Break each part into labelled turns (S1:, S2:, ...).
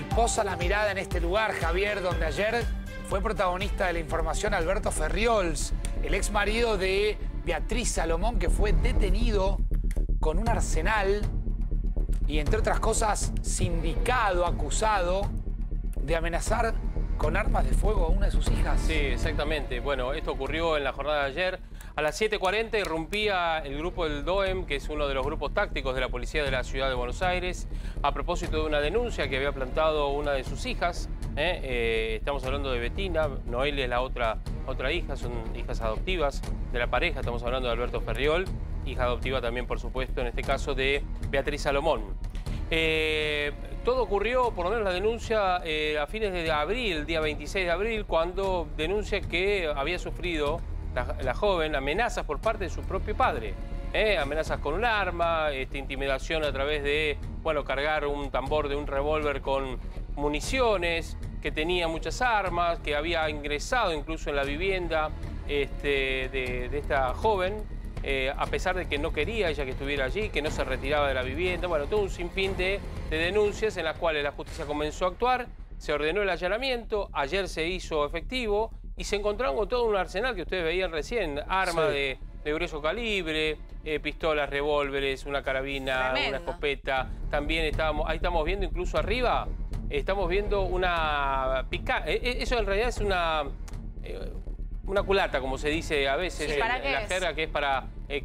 S1: y posa la mirada en este lugar, Javier, donde ayer fue protagonista de la información Alberto Ferriols, el ex marido de Beatriz Salomón, que fue detenido con un arsenal y, entre otras cosas, sindicado, acusado de amenazar con armas de fuego a una de sus hijas.
S2: Sí, exactamente. Bueno, esto ocurrió en la jornada de ayer. A las 7.40 irrumpía el grupo del DOEM, que es uno de los grupos tácticos de la policía de la ciudad de Buenos Aires, a propósito de una denuncia que había plantado una de sus hijas. ¿eh? Eh, estamos hablando de Betina, Noelia es la otra, otra hija, son hijas adoptivas de la pareja, estamos hablando de Alberto Ferriol, hija adoptiva también, por supuesto, en este caso de Beatriz Salomón. Eh, todo ocurrió, por lo menos la denuncia, a fines de abril, día 26 de abril, cuando denuncia que había sufrido la, joven amenazas por parte de su propio padre. ¿eh? Amenazas con un arma, este, intimidación a través de, bueno, cargar un tambor de un revólver con municiones, que tenía muchas armas, que había ingresado incluso en la vivienda este, de, esta joven, eh, a pesar de que no quería ella que estuviera allí, que no se retiraba de la vivienda. Bueno, todo un sinfín de, de denuncias en las cuales la justicia comenzó a actuar, se ordenó el allanamiento, ayer se hizo efectivo y se encontraron con todo un arsenal que ustedes veían recién, armas de, grueso calibre, eh, pistolas, revólveres, una carabina, una escopeta. También estábamos, ahí estamos viendo incluso arriba, estamos viendo una pica... Eh, eh, eso en realidad es una una culata, como se dice a veces en, la jerga, que es para eh,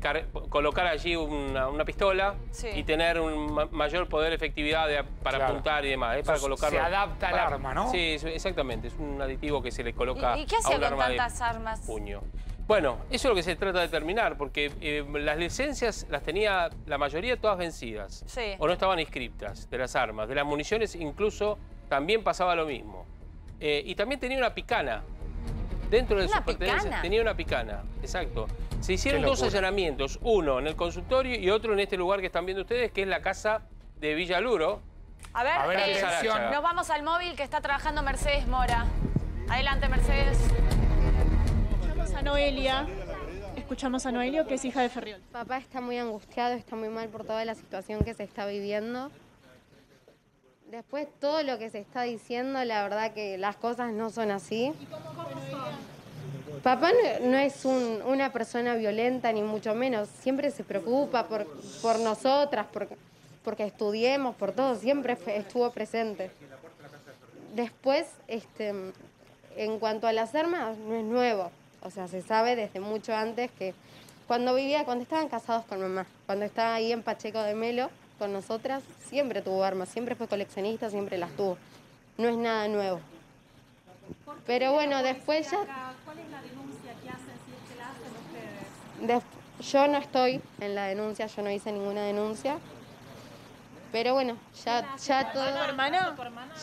S2: colocar allí una, pistola y tener un mayor poder de efectividad para apuntar y demás. para
S1: colocarlo, se adapta al arma, ¿no?
S2: Sí, exactamente. Es un aditivo que se le coloca
S3: ¿Y, qué hacía con tantas armas?
S2: Puño. Bueno, eso es lo que se trata de determinar, porque eh, las licencias las tenía la mayoría todas vencidas. O no estaban inscriptas de las armas. De las municiones incluso también pasaba lo mismo. Eh, y también tenía una picana, Dentro de sus pertenencias tenía una picana, exacto. Se hicieron dos allanamientos, uno en el consultorio y otro en este lugar que están viendo ustedes, que es la casa de Villaluro.
S3: A ver, A ver eh, nos vamos al móvil que está trabajando Mercedes Mora. Adelante, Mercedes.
S4: Escuchamos a Noelia. Escuchamos a Noelia, que es hija de Ferriol.
S5: Papá está muy angustiado, está muy mal por toda la situación que se está viviendo. Después todo lo que se está diciendo, la verdad que las cosas no son así. Papá no, es una persona violenta, ni mucho menos. Siempre se preocupa por, por nosotras, por, porque estudiemos, por todo. Siempre estuvo presente. Después, este, en cuanto a las armas, no es nuevo. O sea, se sabe desde mucho antes que cuando vivía, cuando estaban casados con mamá, cuando estaba ahí en Pacheco de Melo, con nosotras, siempre tuvo armas, siempre fue coleccionista, siempre las tuvo. No es nada nuevo. Pero bueno, después ya... ¿Cuál es la denuncia que hacen si es que la hacen ustedes? Yo no estoy en la denuncia, yo no hice ninguna denuncia. Pero bueno, ya, ya todo.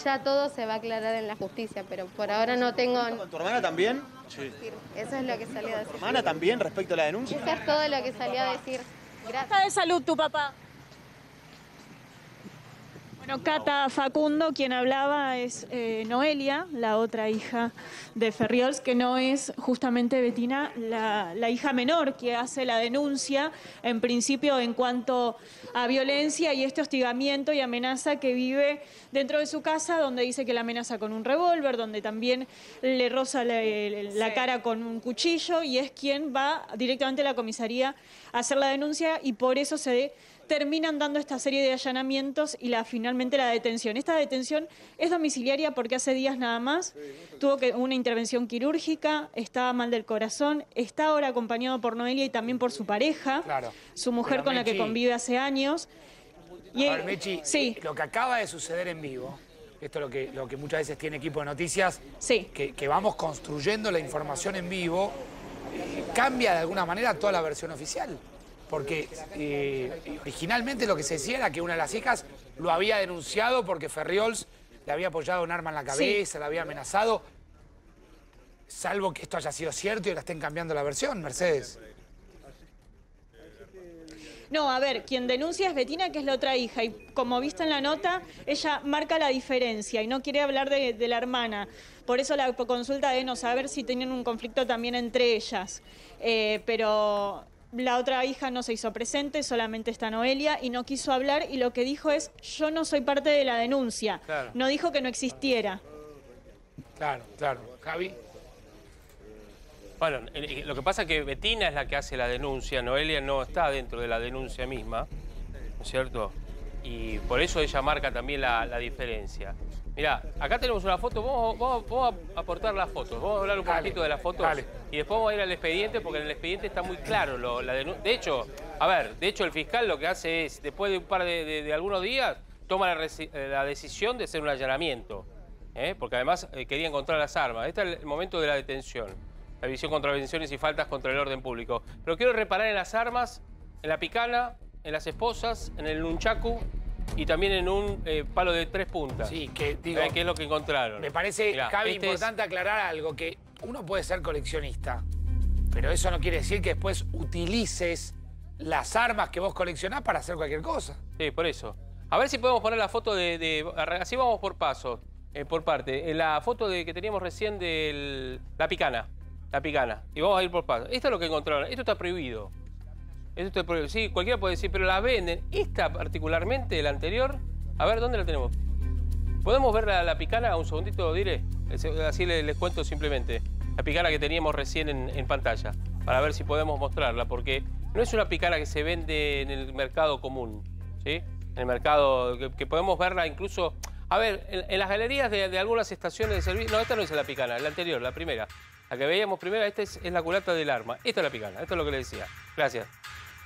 S5: Ya todo se va a aclarar en la justicia, pero por ahora no tengo.
S6: ¿Con tu hermana también?
S5: Sí. Eso es lo que salió a decir.
S6: ¿Tu hermana también respecto a la denuncia?
S5: Eso es todo lo que salió a decir.
S4: Gracias. de salud tu papá? Bueno, Cata Facundo, quien hablaba es eh, Noelia, la otra hija de Ferriols, que no es justamente Betina, la, hija menor que hace la denuncia, en principio en cuanto a violencia y este hostigamiento y amenaza que vive dentro de su casa, donde dice que la amenaza con un revólver, donde también le roza la, cara con un cuchillo y es quien va directamente a la comisaría a hacer la denuncia y por eso se terminan dando esta serie de allanamientos y la, finalmente la detención. Esta detención es domiciliaria porque hace días nada más tuvo que, una intervención quirúrgica, estaba mal del corazón, está ahora acompañado por Noelia y también por su pareja, su mujer con la que convive hace años.
S1: Y, a ver, Mechi, sí. lo que acaba de suceder en vivo, esto es lo que, lo que muchas veces tiene equipo de noticias,
S4: sí.
S1: que, vamos construyendo la información en vivo, eh, cambia de alguna manera toda la versión oficial porque eh, originalmente lo que se decía era que una de las hijas lo había denunciado porque Ferriols le había apoyado un arma en la cabeza, la había amenazado. Salvo que esto haya sido cierto y ahora estén cambiando la versión, Mercedes.
S4: No, a ver, quien denuncia es Betina, que es la otra hija, y como viste en la nota, ella marca la diferencia y no quiere hablar de, la hermana. Por eso la consulta de no saber si tenían un conflicto también entre ellas. Eh, pero la otra hija no se hizo presente, solamente está Noelia y no quiso hablar y lo que dijo es, yo no soy parte de la denuncia. No dijo que no existiera.
S1: Claro, claro. Javi.
S2: Bueno, lo que pasa es que Betina es la que hace la denuncia, Noelia no está dentro de la denuncia misma, ¿no es cierto? Y por eso ella marca también la, diferencia. Mira, acá tenemos una foto, vamos, a aportar las fotos, vamos a hablar un poquito de las fotos y después vamos a ir al expediente porque en el expediente está muy claro la denuncia. De hecho, a ver, de hecho el fiscal lo que hace es, después de un par de, algunos días, toma la, decisión de hacer un allanamiento, ¿eh? porque además eh, quería encontrar las armas. Este es el momento de la detención la división contravenciones y faltas contra el orden público. Pero quiero reparar en las armas, en la picana, en las esposas, en el nunchaku y también en un eh, palo de tres puntas.
S1: Sí, que digo...
S2: ¿Qué es lo que encontraron?
S1: Me parece, Javi, este importante aclarar algo, que uno puede ser coleccionista, pero eso no quiere decir que después utilices las armas que vos coleccionás para hacer cualquier cosa.
S2: Sí, por eso. A ver si podemos poner la foto de... así vamos por paso, eh, por parte. La foto de, que teníamos recién de la picana la picana. Y vamos a ir por paso. Esto es lo que encontraron. Esto está prohibido. Esto prohibido. Sí, cualquiera puede decir, pero la venden. Esta particularmente, la anterior. A ver, ¿dónde la tenemos? ¿Podemos ver la, picana? Un segundito, diré. Así les, cuento simplemente. La picana que teníamos recién en, pantalla. Para ver si podemos mostrarla. Porque no es una picana que se vende en el mercado común. ¿Sí? En el mercado que, podemos verla incluso... A ver, en, las galerías de, de, algunas estaciones de servicio... No, esta no es la picana, la anterior, la primera. La que veíamos primero, esta es, la culata del arma. Esta es la picana, esto es lo que le decía. Gracias.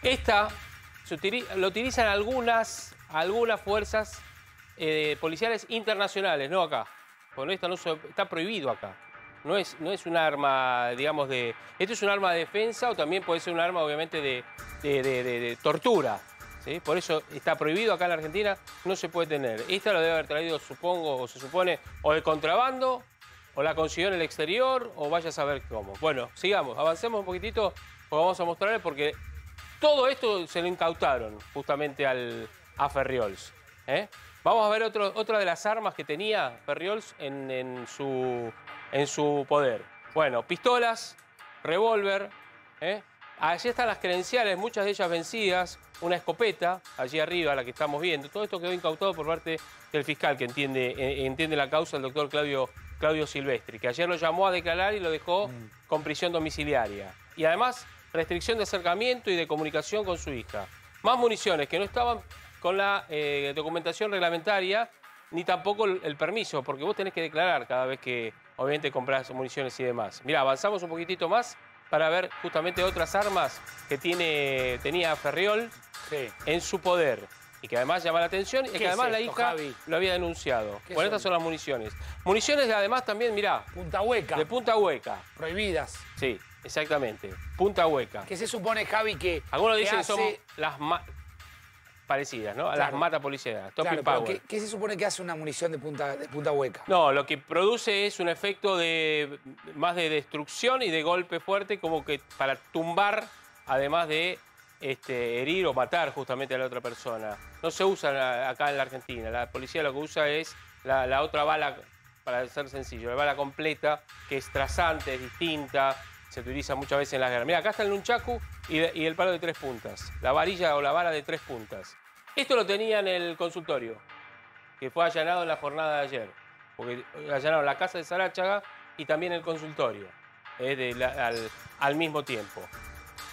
S2: Esta lo utilizan algunas, algunas fuerzas eh, policiales internacionales, no acá. Bueno, esta no está prohibido acá. No es, no es un arma, digamos, de... Esto es un arma de defensa o también puede ser un arma, obviamente, de, de tortura. ¿sí? Por eso está prohibido acá en la Argentina, no se puede tener. Esta lo debe haber traído, supongo, o se supone, o de contrabando o la consiguió en el exterior o vaya a saber cómo. Bueno, sigamos, avancemos un poquitito, pues vamos a mostrarles porque todo esto se lo incautaron justamente al, a Ferriols. ¿eh? Vamos a ver otro, otra de las armas que tenía Ferriols en, su, en su poder. Bueno, pistolas, revólver, ¿eh? Allí están las credenciales, muchas de ellas vencidas, una escopeta, allí arriba, la que estamos viendo. Todo esto quedó incautado por parte del fiscal que entiende, eh, entiende la causa, el doctor Claudio Claudio Silvestri, que ayer lo llamó a declarar y lo dejó mm. con prisión domiciliaria. Y además, restricción de acercamiento y de comunicación con su hija. Más municiones que no estaban con la eh, documentación reglamentaria ni tampoco el, permiso, porque vos tenés que declarar cada vez que obviamente compras municiones y demás. Mira, avanzamos un poquitito más para ver justamente otras armas que tiene, tenía Ferriol en su poder y que además llama la atención y que además la hija lo había denunciado. Bueno, estas son las municiones. Municiones de además también, mirá.
S1: Punta hueca.
S2: De punta hueca.
S1: Prohibidas.
S2: Sí, exactamente. Punta hueca.
S1: ¿Qué se supone, Javi, que.
S2: Algunos dicen que son las parecidas, ¿no? A las mata policías.
S1: Claro, ¿qué, se supone que hace una munición de punta, de punta hueca?
S2: No, lo que produce es un efecto de más de destrucción y de golpe fuerte, como que para tumbar, además de este, herir o matar justamente a la otra persona. No se usa acá en la Argentina. La policía lo que usa es la, otra bala, para ser sencillo, la bala completa, que es trazante, es distinta, se utiliza muchas veces en las guerras. Mira, acá está el nunchaku y, el palo de tres puntas, la varilla o la vara de tres puntas. Esto lo tenía en el consultorio, que fue allanado en la jornada de ayer, porque allanaron la casa de Sarachaga y también el consultorio, eh, al mismo tiempo.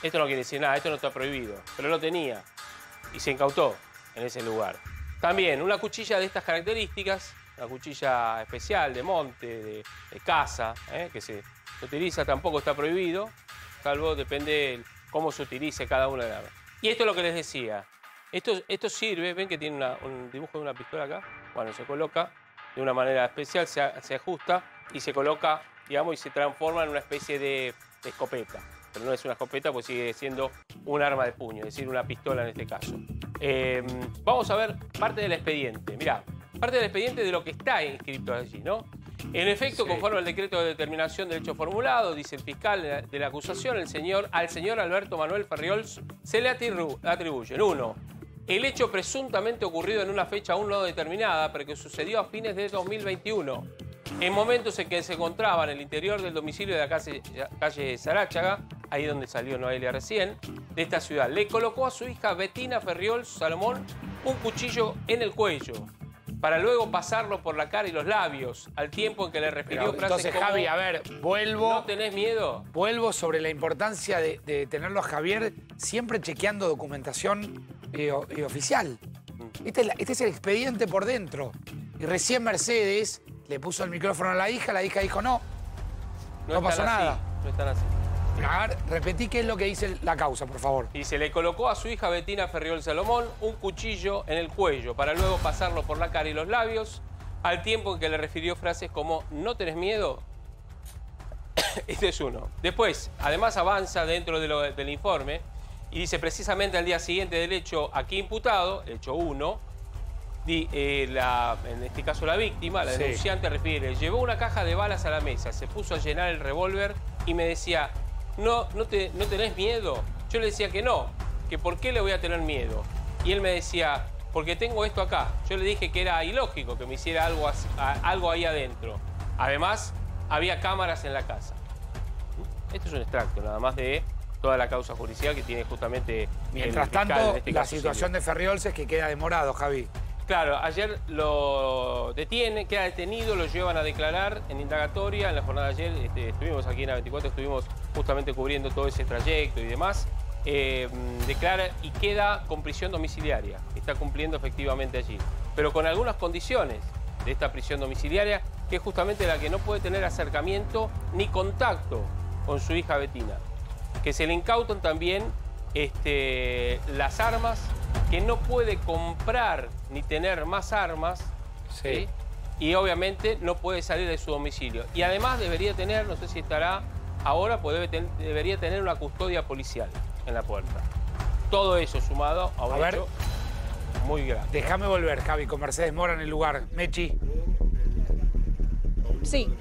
S2: Esto no quiere decir nada, esto no está prohibido, pero lo tenía y se incautó en ese lugar. También una cuchilla de estas características, una cuchilla especial de monte, de, casa, ¿eh? que se, utiliza, tampoco está prohibido, salvo depende cómo se utilice cada una de las. Y esto es lo que les decía. Esto, esto sirve, ven que tiene un dibujo de una pistola acá. Bueno, se coloca de una manera especial, se, se ajusta y se coloca, digamos, y se transforma en una especie de escopeta pero no es una escopeta, pues sigue siendo un arma de puño, es decir, una pistola en este caso. Em, vamos a ver parte del expediente. Mirá, parte del expediente de lo que está inscrito allí, ¿no? En efecto, conforme al decreto de determinación del hecho formulado, dice el fiscal de la acusación, el señor, al señor Alberto Manuel Ferriols se le atribuyen, uno, el hecho presuntamente ocurrido en una fecha aún no determinada, pero que sucedió a fines de 2021, en momentos en que se encontraba en el interior del domicilio de la calle, calle Saráchaga, ahí donde salió Noelia recién, de esta ciudad. Le colocó a su hija Betina Ferriol Salomón un cuchillo en el cuello para luego pasarlo por la cara y los labios, al tiempo en que le refirió frases
S1: Entonces, Javi, a ver, vuelvo...
S2: ¿No tenés miedo?
S1: Vuelvo sobre la importancia de, tenerlo a Javier siempre chequeando documentación eh, eh, oficial. Mm. Este, este es, el expediente por dentro. Y recién Mercedes le puso el micrófono a la hija, la hija dijo no, no, pasó nada.
S2: No están así.
S1: Repetí qué es lo que dice la causa, por favor.
S2: Y se le colocó a su hija Betina Ferriol Salomón un cuchillo en el cuello para luego pasarlo por la cara y los labios, al tiempo en que le refirió frases como ¿no tenés miedo? este es uno. Después, además avanza dentro del informe y dice precisamente al día siguiente del hecho aquí imputado, el hecho 1, eh, en este caso la víctima, la denunciante refiere, llevó una caja de balas a la mesa, se puso a llenar el revólver y me decía, no, no, te, no tenés miedo. Yo le decía que no, que por qué le voy a tener miedo. Y él me decía, porque tengo esto acá. Yo le dije que era ilógico que me hiciera algo, algo ahí adentro. Además, había cámaras en la casa. Esto es un extracto nada más de toda la causa judicial que tiene justamente...
S1: Mientras tanto, este la situación de Ferriols es que queda demorado, Javi.
S2: Claro, ayer lo detiene, queda detenido, lo llevan a declarar en indagatoria. En la jornada de ayer este, estuvimos aquí en la 24, estuvimos justamente cubriendo todo ese trayecto y demás. Eh, declara y queda con prisión domiciliaria. Está cumpliendo efectivamente allí. Pero con algunas condiciones de esta prisión domiciliaria, que es justamente la que no puede tener acercamiento ni contacto con su hija Betina. Que se le incautan también este, las armas que no puede comprar ni tener más armas, sí. y obviamente no puede salir de su domicilio. Y además debería tener, no sé si estará ahora, pues debería tener una custodia policial en la puerta. Todo eso sumado a un hecho muy grave.
S1: Déjame volver, Javi, con Mercedes Mora en el lugar. Mechi.
S4: Sí,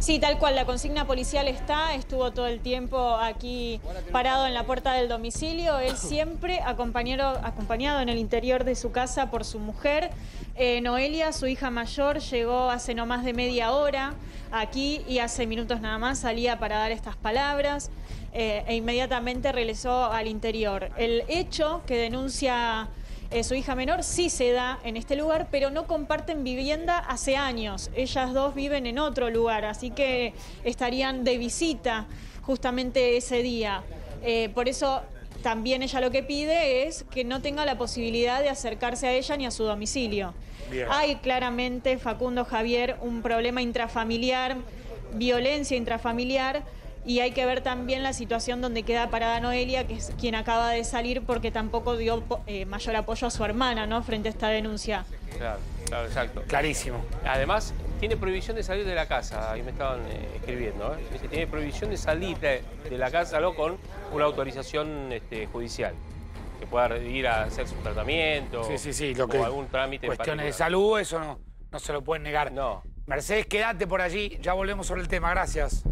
S4: Sí, tal cual, la consigna policial está, estuvo todo el tiempo aquí parado en la puerta del domicilio, él siempre acompañado, acompañado en el interior de su casa por su mujer. Eh, Noelia, su hija mayor, llegó hace no más de media hora aquí y hace minutos nada más salía para dar estas palabras eh, e inmediatamente regresó al interior. El hecho que denuncia eh, su hija menor sí se da en este lugar, pero no comparten vivienda hace años. Ellas dos viven en otro lugar, así que estarían de visita justamente ese día. Eh, por eso también ella lo que pide es que no tenga la posibilidad de acercarse a ella ni a su domicilio. Hay claramente, Facundo Javier, un problema intrafamiliar, violencia intrafamiliar y hay que ver también la situación donde queda parada Noelia, que es quien acaba de salir porque tampoco dio eh, mayor apoyo a su hermana, ¿no? Frente a esta denuncia.
S2: Claro, claro, exacto.
S1: Clarísimo.
S2: Además, tiene prohibición de salir de la casa, ahí me estaban eh, escribiendo, ¿eh? tiene prohibición de salir de, la casa ¿no? con una autorización este, judicial que pueda ir a hacer su tratamiento
S1: sí, sí, sí, lo o
S2: algún trámite
S1: Cuestiones de salud, eso no, no se lo pueden negar.
S2: No.
S1: Mercedes, quédate por allí, ya volvemos sobre el tema, gracias.